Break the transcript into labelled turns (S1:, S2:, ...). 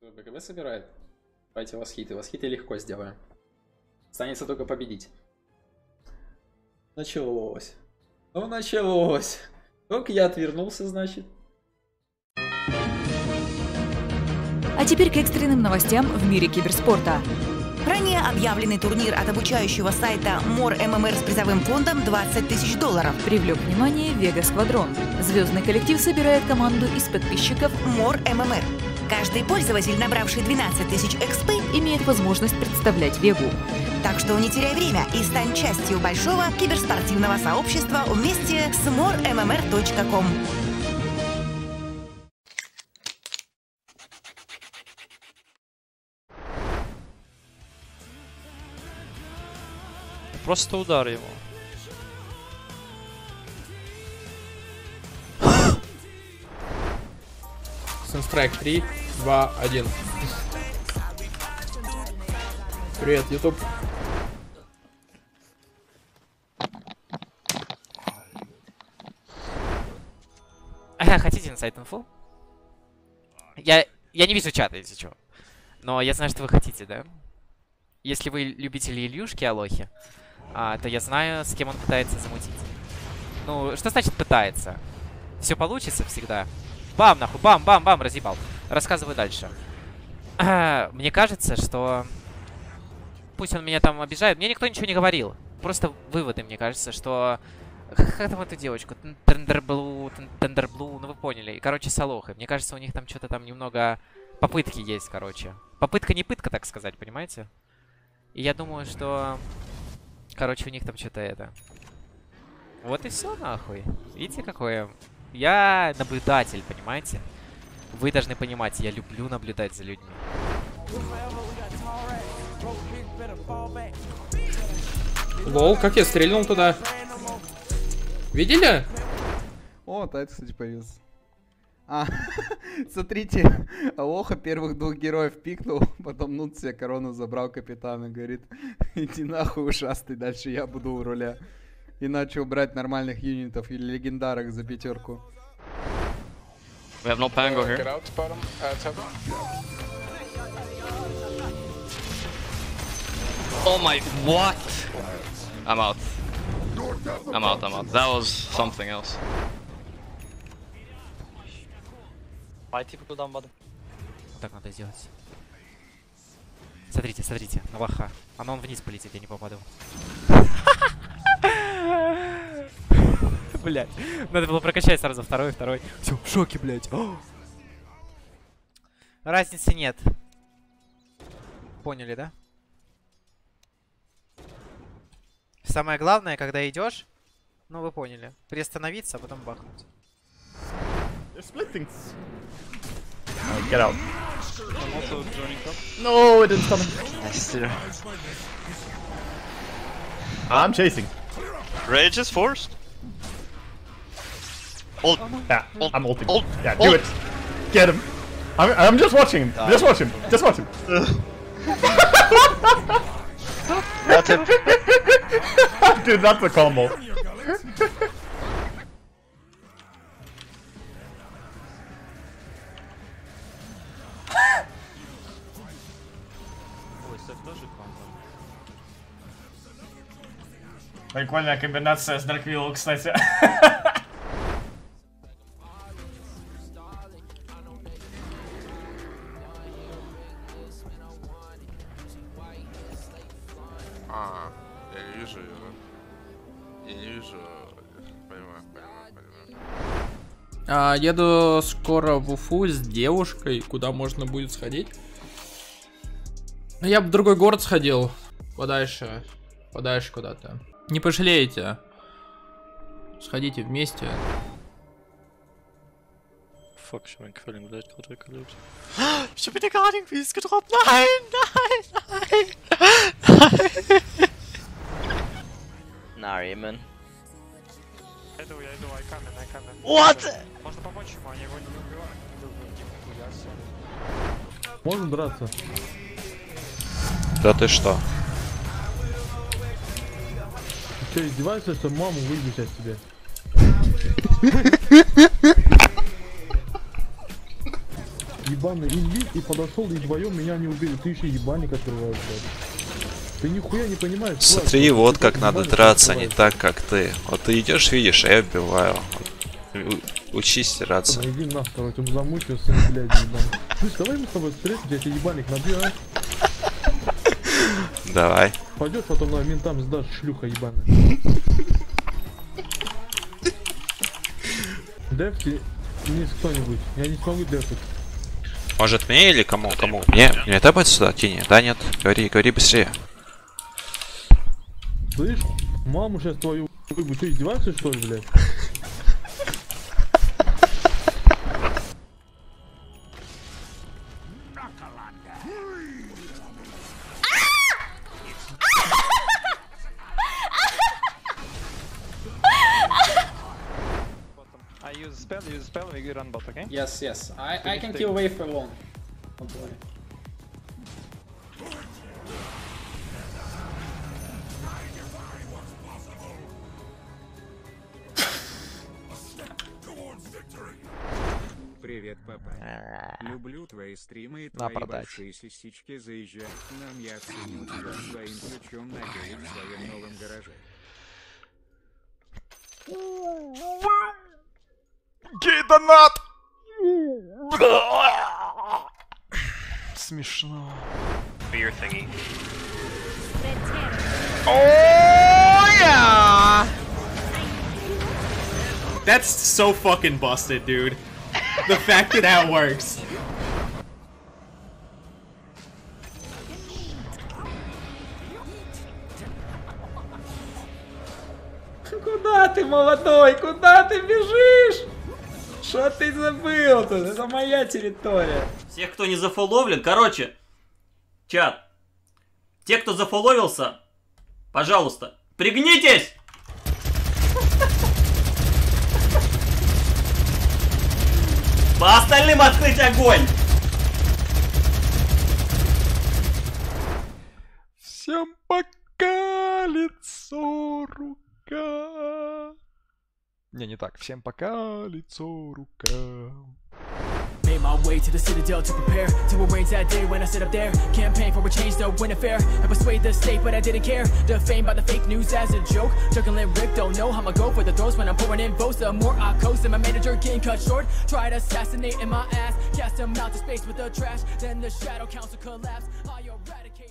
S1: БКБ собирает. Давайте восхиты. Восхиты легко сделаем. Останется только победить. Началось. Ну, началось. Только я отвернулся, значит.
S2: А теперь к экстренным новостям в мире киберспорта.
S3: Ранее объявленный турнир от обучающего сайта More MMR с призовым фондом 20 тысяч долларов.
S2: Привлек внимание Вега Сквадрон. Звездный коллектив собирает команду из подписчиков
S3: More MMR. Каждый пользователь, набравший 12 тысяч экспы,
S2: имеет возможность представлять Вегу.
S3: так что не теряй время и стань частью большого киберспортивного сообщества вместе с moremmr.com.
S4: Просто удар ему.
S5: Санстрайк 3, 2, 1. Привет, YouTube.
S6: Хотите инсайт инфу? Я, я не вижу чата, если что. Но я знаю, что вы хотите, да? Если вы любители Ильюшки Алохи, а, то я знаю, с кем он пытается замутить. Ну, что значит пытается? Все получится всегда. Бам, нахуй, бам, бам, бам, разъебал. Рассказываю дальше. Мне кажется, что... Пусть он меня там обижает. Мне никто ничего не говорил. Просто выводы, мне кажется, что... Как там эту девочку? Тендерблу, Тендерблу, ну вы поняли. И, короче, с Алохой. Мне кажется, у них там что-то там немного... Попытки есть, короче. Попытка не пытка, так сказать, понимаете? И я думаю, что... Короче, у них там что-то это... Вот и все, нахуй. Видите, какое... Я наблюдатель, понимаете? Вы должны понимать, я люблю наблюдать за людьми.
S5: Лол, как я стрельнул туда. Видели?
S7: О, Тайт, кстати, появился. А, смотрите, Лоха первых двух героев пикнул, потом Нут себе корону забрал капитана, говорит, иди нахуй ушастый, дальше я буду у руля. И начал брать нормальных юнитов или легендарок за пятерку.
S4: We have no Pango here. Oh my, what? I'm out. I'm out, I'm out. That was something else.
S6: Вот так надо сделать. Смотрите, смотрите, на лоха. А ну он вниз полетит, я не попаду. Блять. Надо было прокачать сразу второй, второй. Все, в шоке, блять. Разницы нет. Поняли, да? Самое главное, когда идешь, ну вы поняли, приостановиться, а потом бахнуть.
S8: Get out.
S4: I'm also joining top.
S8: No, it didn't stop me. I'm chasing.
S4: Rage is forced. Ult.
S8: Yeah,
S4: Ult.
S8: I'm ulting.
S4: Ult.
S8: Yeah, do
S4: Ult.
S8: it. Get him. I'm, I'm just watching him. Just watch him. Just watch him.
S4: That's it.
S8: Dude, that's a combo.
S9: Прикольная комбинация с Дарквиллом, кстати.
S10: А,
S5: еду скоро в Уфу с девушкой, куда можно будет сходить. Ну, Я бы в другой город сходил. Подальше. Подальше куда-то. Не пожалеете. Сходите вместе.
S4: Fuck, ich hab meinen vielleicht gerade weggelegt. Ich hab wieder Guardian Beast gedroppt. Nein, nein, nein.
S11: На, Реймен.
S4: Я иду, я иду, I coming.
S11: What?
S4: Можно помочь ему, а я его не убиваю. Нихуя себе.
S8: Можно драться?
S4: Да ты что?
S8: Ты что, издеваешься, что маму выйду сейчас тебе? Ебать.
S11: ебаный инвиз и подошел и вдвоем меня не убили. Ты еще ебальник открываешь, блядь. Ты нихуя не понимаешь.
S4: Смотри, вот
S11: ты
S4: как надо драться, не так, как ты. Вот ты идешь, видишь, а я убиваю. Учись драться.
S11: Иди нахуй, короче, мы замучился, блядь, ебаный. Слышь, давай мы с тобой встретимся, я тебе ебальник набью, а?
S4: Давай.
S11: Пойдешь потом на ментам сдашь, шлюха ебаная. Дефти, вниз кто-нибудь. Я не смогу дефать.
S4: Может мне или кому? Кому? Мне? Мне тапать сюда? Тени? Да, нет. Говори, говори быстрее.
S11: Слышь, маму сейчас твою выебу. Ты издеваешься, что ли, блядь?
S12: I use spell, use spell, we run bot, okay?
S1: Yes, yes. I, I can kill wave alone. Don't worry.
S13: Папа. Люблю твои стримы и твои большие сисички. Заезжай к нам, я ценю тебя своим ключом на в своем новом гараже.
S4: Гей-донат!
S12: Смешно.
S14: Beer thingy.
S5: Oh yeah! That's so fucking busted, dude. The fact that that works.
S1: Куда ты, молодой? Куда ты бежишь? Что ты забыл тут? Это моя территория.
S15: Всех, кто не зафоловлен, короче, чат, те, кто зафоловился, пожалуйста, пригнитесь! По остальным открыть огонь!
S12: Всем пока, лицо, рука. Не, не так. Всем пока, лицо, рука.
S16: Made my way to the citadel to prepare to arrange that day when I sit up there. Campaign for a change to win a fair. I persuade the state, but I didn't care. Defamed by the fake news as a joke. Juggling Rick, don't know how I'ma go for the throws when I'm pouring in votes. The more I coast, and my manager getting cut short. Tried assassinating my ass, cast him out to space with the trash. Then the shadow council collapsed. I eradicate.